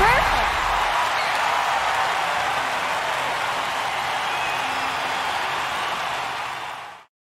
Perfect.